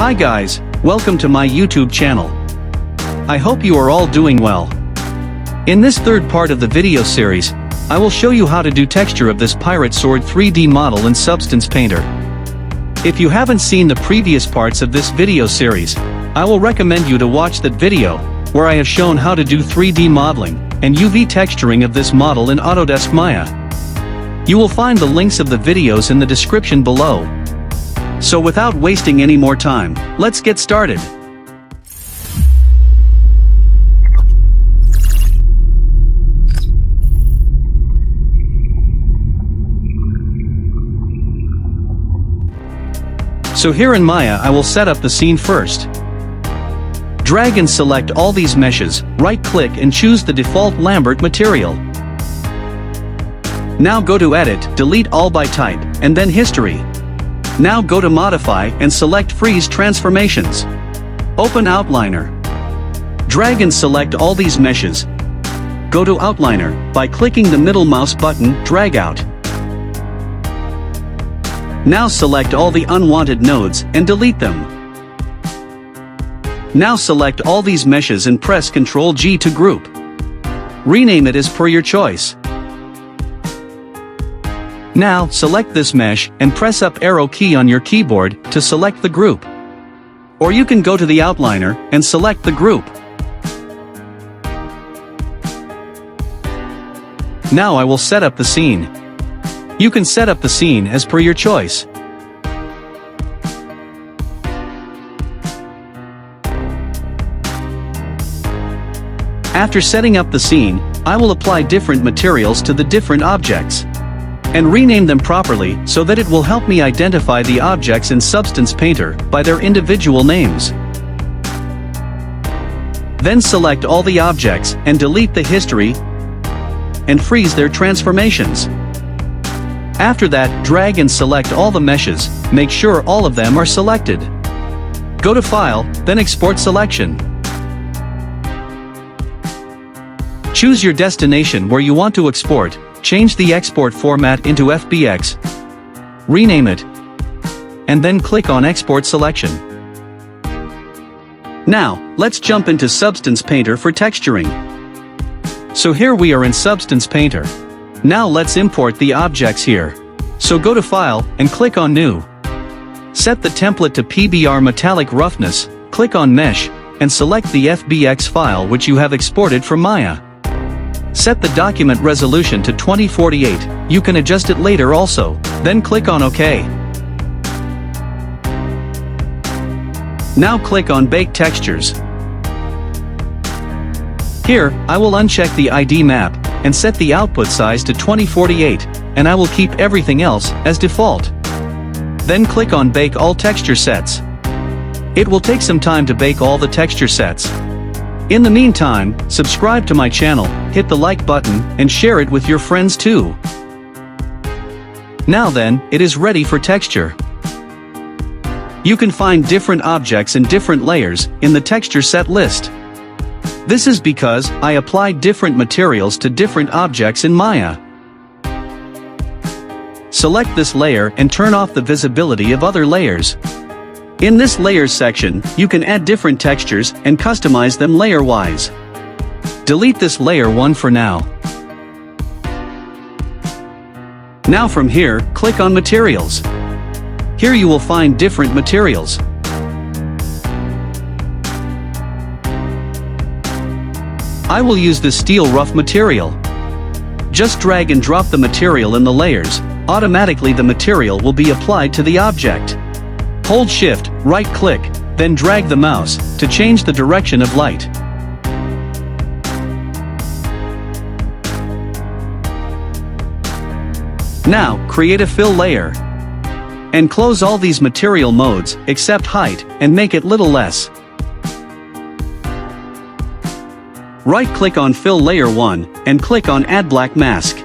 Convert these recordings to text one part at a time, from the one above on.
Hi guys, welcome to my YouTube channel. I hope you are all doing well. In this third part of the video series, I will show you how to do texture of this pirate sword 3D model in Substance Painter. If you haven't seen the previous parts of this video series, I will recommend you to watch that video, where I have shown how to do 3D modeling and UV texturing of this model in Autodesk Maya. You will find the links of the videos in the description below, so without wasting any more time, let's get started. So here in Maya I will set up the scene first. Drag and select all these meshes, right-click and choose the default Lambert material. Now go to Edit, delete all by type, and then History. Now go to Modify and select Freeze Transformations. Open Outliner. Drag and select all these meshes. Go to Outliner, by clicking the middle mouse button, drag out. Now select all the unwanted nodes and delete them. Now select all these meshes and press Ctrl G to group. Rename it as per your choice. Now, select this mesh and press up arrow key on your keyboard to select the group. Or you can go to the outliner and select the group. Now I will set up the scene. You can set up the scene as per your choice. After setting up the scene, I will apply different materials to the different objects and rename them properly so that it will help me identify the objects in Substance Painter by their individual names. Then select all the objects and delete the history and freeze their transformations. After that, drag and select all the meshes, make sure all of them are selected. Go to File, then Export Selection. Choose your destination where you want to export, Change the export format into FBX. Rename it. And then click on Export Selection. Now, let's jump into Substance Painter for texturing. So here we are in Substance Painter. Now let's import the objects here. So go to File, and click on New. Set the template to PBR Metallic Roughness, click on Mesh, and select the FBX file which you have exported from Maya. Set the document resolution to 2048, you can adjust it later also, then click on OK. Now click on Bake Textures. Here, I will uncheck the ID map, and set the output size to 2048, and I will keep everything else as default. Then click on Bake All Texture Sets. It will take some time to bake all the texture sets, in the meantime, subscribe to my channel, hit the like button, and share it with your friends too. Now then, it is ready for texture. You can find different objects in different layers in the texture set list. This is because I applied different materials to different objects in Maya. Select this layer and turn off the visibility of other layers. In this Layers section, you can add different textures and customize them layer-wise. Delete this layer 1 for now. Now from here, click on Materials. Here you will find different materials. I will use the steel rough material. Just drag and drop the material in the layers, automatically the material will be applied to the object. Hold shift, right click, then drag the mouse, to change the direction of light. Now, create a fill layer. And close all these material modes, except height, and make it little less. Right-click on Fill Layer 1, and click on Add Black Mask.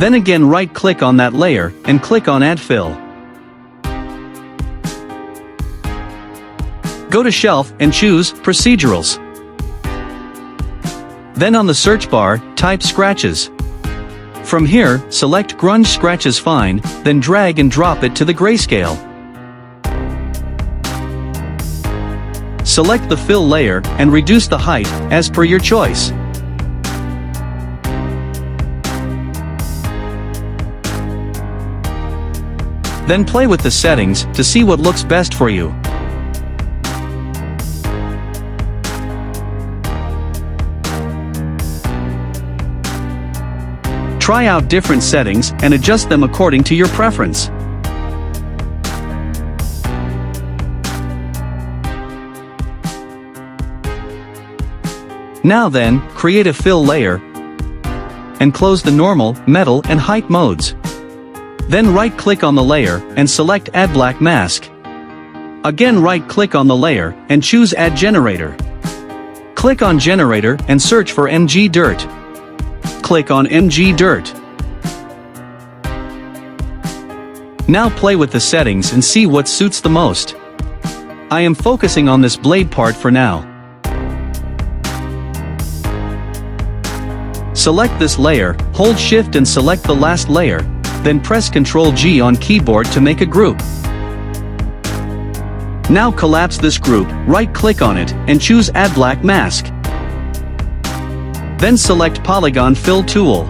Then again right-click on that layer, and click on Add Fill. Go to Shelf and choose Procedurals. Then on the search bar, type Scratches. From here, select Grunge Scratches Fine, then drag and drop it to the grayscale. select the fill layer and reduce the height, as per your choice. Then play with the settings to see what looks best for you. Try out different settings and adjust them according to your preference. Now then, create a fill layer and close the normal, metal and height modes. Then right-click on the layer and select Add Black Mask. Again right-click on the layer and choose Add Generator. Click on Generator and search for MG Dirt click on MG Dirt. Now play with the settings and see what suits the most. I am focusing on this blade part for now. Select this layer, hold shift and select the last layer, then press Ctrl G on keyboard to make a group. Now collapse this group, right click on it, and choose Add Black Mask. Then select Polygon Fill tool.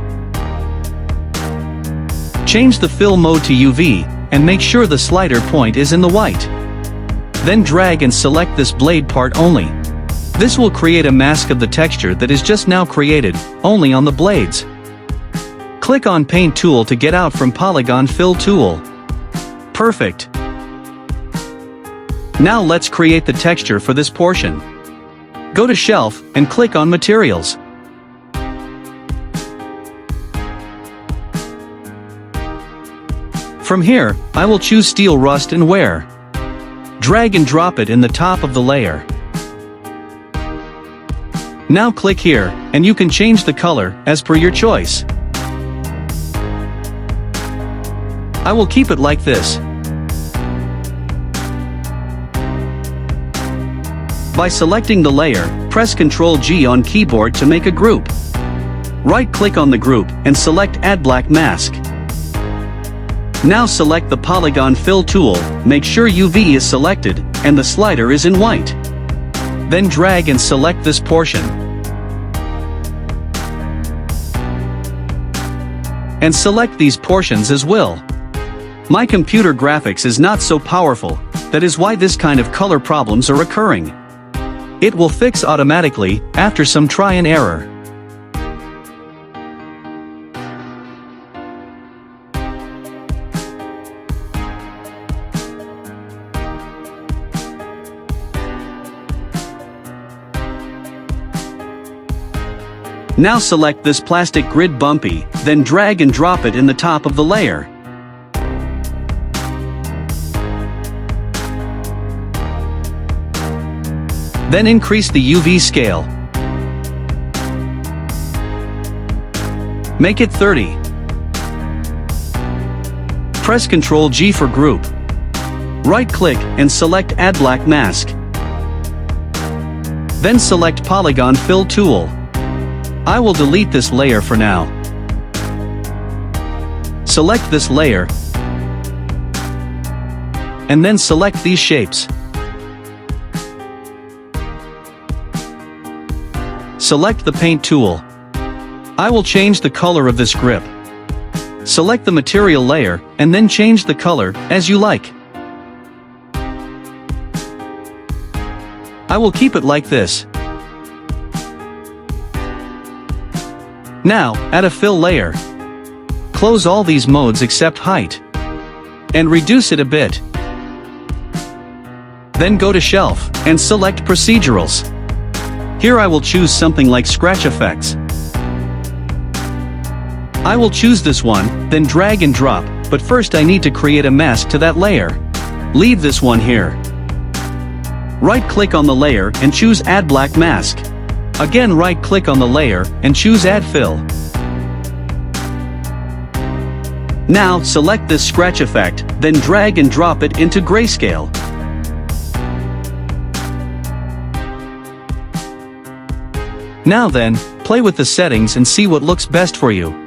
Change the fill mode to UV, and make sure the slider point is in the white. Then drag and select this blade part only. This will create a mask of the texture that is just now created, only on the blades. Click on Paint tool to get out from Polygon Fill tool. Perfect. Now let's create the texture for this portion. Go to Shelf and click on Materials. From here, I will choose Steel Rust and Wear. Drag and drop it in the top of the layer. Now click here, and you can change the color, as per your choice. I will keep it like this. By selecting the layer, press Ctrl G on keyboard to make a group. Right-click on the group and select Add Black Mask. Now select the Polygon Fill tool, make sure UV is selected, and the slider is in white. Then drag and select this portion. And select these portions as well. My computer graphics is not so powerful, that is why this kind of color problems are occurring. It will fix automatically, after some try and error. Now select this plastic grid bumpy, then drag and drop it in the top of the layer. Then increase the UV scale. Make it 30. Press Ctrl G for group. Right-click and select Add Black Mask. Then select Polygon Fill tool. I will delete this layer for now. Select this layer, and then select these shapes. Select the paint tool. I will change the color of this grip. Select the material layer, and then change the color, as you like. I will keep it like this. Now, add a fill layer. Close all these modes except height. And reduce it a bit. Then go to Shelf, and select Procedurals. Here I will choose something like Scratch Effects. I will choose this one, then drag and drop, but first I need to create a mask to that layer. Leave this one here. Right-click on the layer and choose Add Black Mask. Again right-click on the layer and choose Add Fill. Now select this scratch effect, then drag and drop it into grayscale. Now then, play with the settings and see what looks best for you.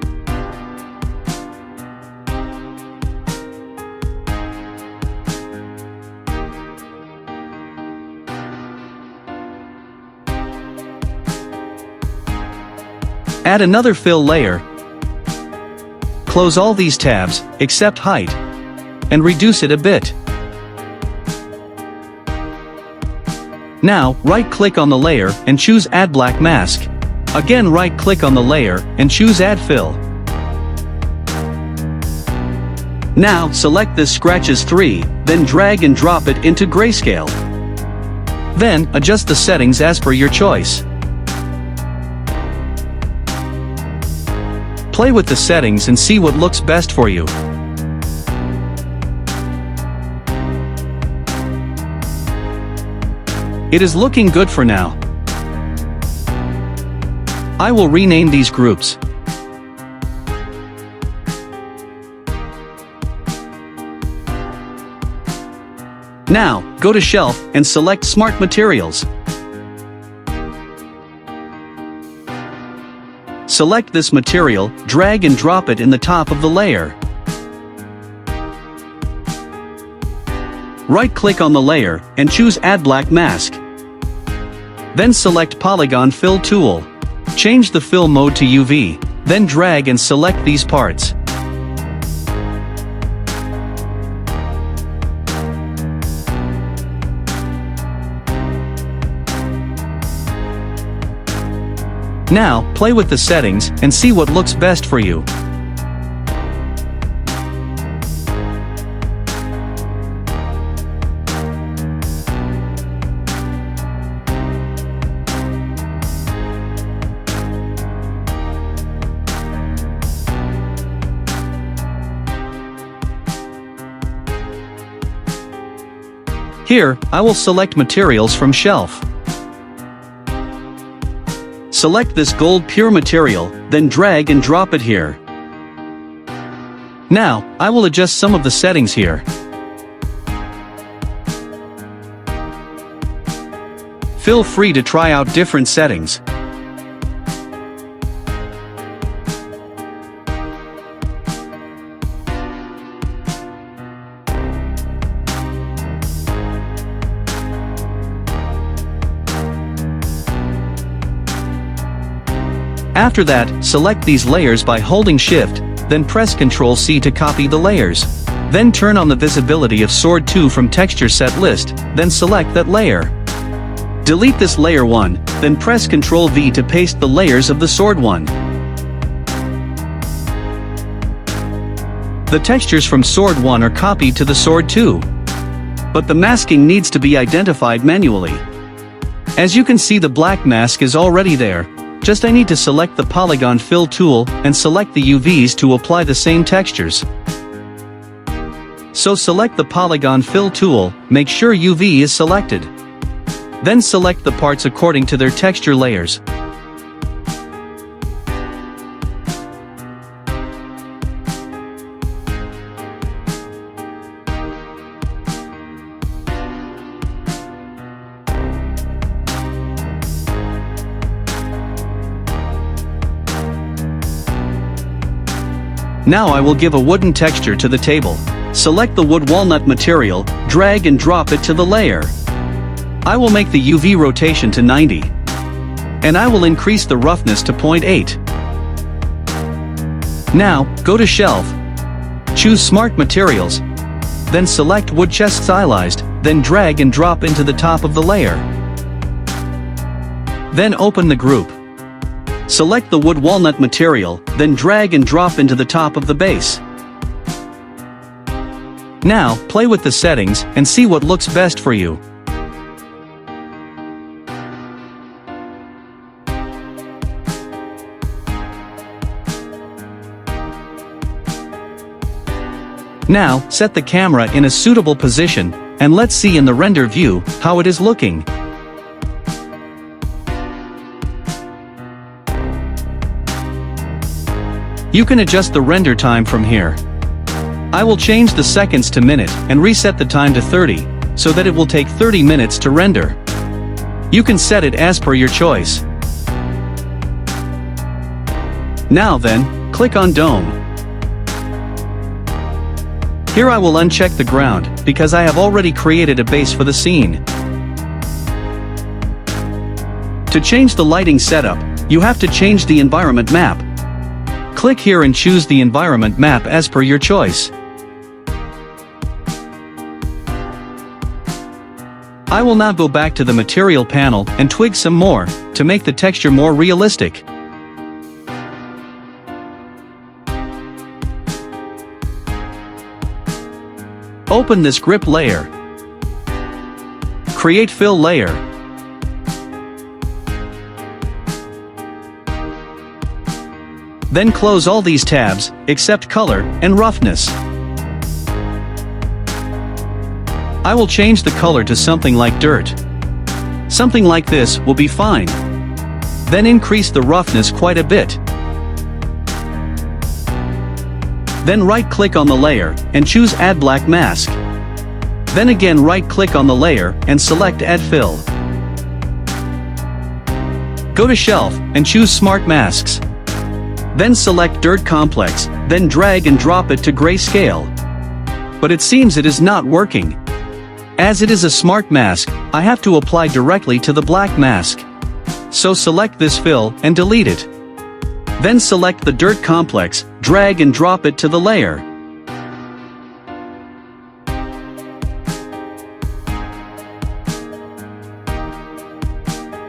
Add another fill layer. Close all these tabs, except height. And reduce it a bit. Now, right-click on the layer and choose Add Black Mask. Again right-click on the layer and choose Add Fill. Now, select this Scratches 3, then drag and drop it into Grayscale. Then, adjust the settings as per your choice. Play with the settings and see what looks best for you. It is looking good for now. I will rename these groups. Now, go to Shelf and select Smart Materials. Select this material, drag and drop it in the top of the layer. Right-click on the layer, and choose Add Black Mask. Then select Polygon Fill tool. Change the fill mode to UV, then drag and select these parts. Now, play with the settings and see what looks best for you. Here, I will select materials from shelf. Select this gold pure material, then drag and drop it here. Now, I will adjust some of the settings here. Feel free to try out different settings. After that, select these layers by holding Shift, then press Ctrl C to copy the layers. Then turn on the visibility of Sword 2 from Texture Set list, then select that layer. Delete this layer 1, then press Ctrl V to paste the layers of the Sword 1. The textures from Sword 1 are copied to the Sword 2. But the masking needs to be identified manually. As you can see the black mask is already there, just I need to select the Polygon Fill tool and select the UVs to apply the same textures. So select the Polygon Fill tool, make sure UV is selected. Then select the parts according to their texture layers. Now I will give a wooden texture to the table. Select the wood walnut material, drag and drop it to the layer. I will make the UV rotation to 90. And I will increase the roughness to 0.8. Now, go to Shelf. Choose Smart Materials. Then select Wood Chest Stylized, then drag and drop into the top of the layer. Then open the group. Select the wood walnut material, then drag and drop into the top of the base. Now, play with the settings and see what looks best for you. Now, set the camera in a suitable position, and let's see in the render view, how it is looking. You can adjust the render time from here. I will change the seconds to minute and reset the time to 30, so that it will take 30 minutes to render. You can set it as per your choice. Now then, click on Dome. Here I will uncheck the ground, because I have already created a base for the scene. To change the lighting setup, you have to change the environment map. Click here and choose the environment map as per your choice. I will now go back to the material panel and twig some more, to make the texture more realistic. Open this grip layer. Create fill layer. Then close all these tabs, except color and roughness. I will change the color to something like dirt. Something like this will be fine. Then increase the roughness quite a bit. Then right-click on the layer, and choose Add Black Mask. Then again right-click on the layer, and select Add Fill. Go to Shelf, and choose Smart Masks. Then select Dirt Complex, then drag and drop it to grayscale. But it seems it is not working. As it is a smart mask, I have to apply directly to the black mask. So select this fill and delete it. Then select the dirt complex, drag and drop it to the layer.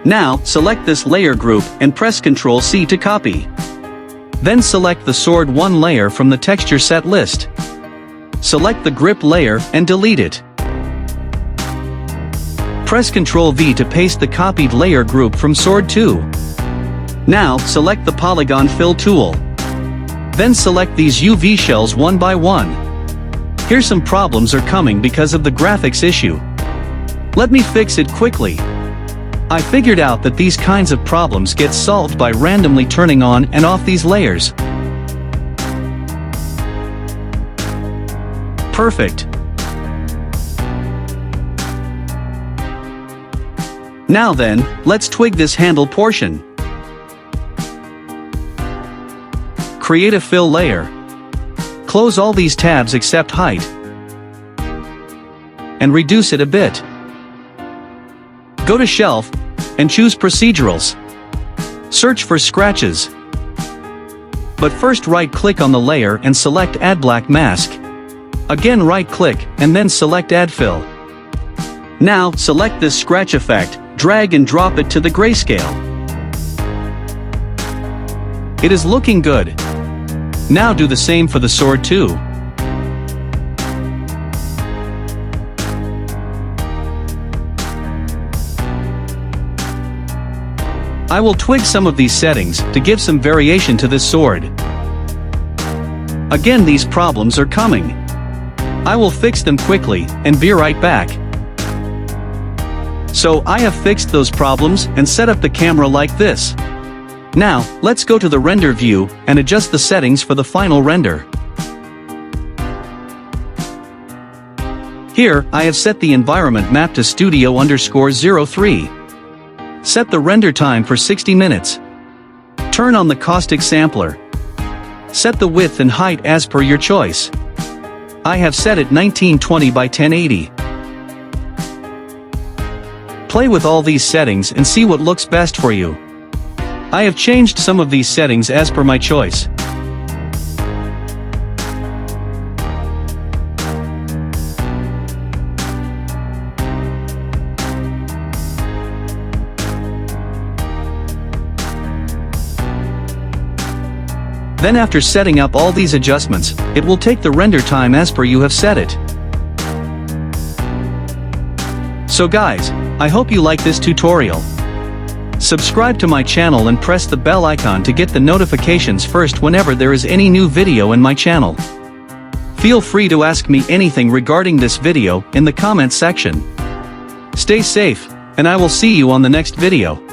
Now, select this layer group and press Ctrl C to copy. Then select the Sword 1 layer from the texture set list. Select the grip layer and delete it. Press Ctrl V to paste the copied layer group from Sword 2. Now, select the Polygon Fill tool. Then select these UV shells one by one. Here some problems are coming because of the graphics issue. Let me fix it quickly. I figured out that these kinds of problems get solved by randomly turning on and off these layers. Perfect. Now then, let's twig this handle portion. Create a fill layer. Close all these tabs except height. And reduce it a bit. Go to shelf, and choose procedurals. Search for scratches. But first right-click on the layer and select Add Black Mask. Again right-click, and then select Add Fill. Now, select this scratch effect, drag and drop it to the grayscale. It is looking good. Now do the same for the sword too. I will twig some of these settings to give some variation to this sword. Again these problems are coming. I will fix them quickly and be right back. So I have fixed those problems and set up the camera like this. Now, let's go to the render view and adjust the settings for the final render. Here, I have set the environment map to studio underscore 03. Set the render time for 60 minutes. Turn on the caustic sampler. Set the width and height as per your choice. I have set it 1920 by 1080. Play with all these settings and see what looks best for you. I have changed some of these settings as per my choice. Then after setting up all these adjustments, it will take the render time as per you have set it. So guys, I hope you like this tutorial. Subscribe to my channel and press the bell icon to get the notifications first whenever there is any new video in my channel. Feel free to ask me anything regarding this video in the comment section. Stay safe, and I will see you on the next video.